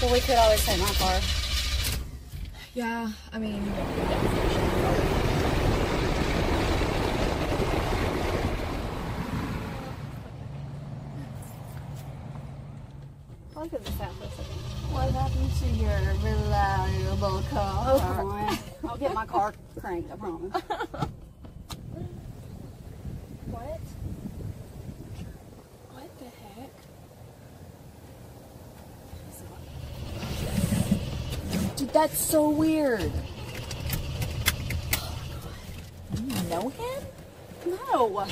Well, we could always take my car. Yeah, I mean, Look at this out for a second. What happened to your car? Oh, come. I'll get my car cranked, I promise. what? What the heck? Dude, that's so weird. You know him? No.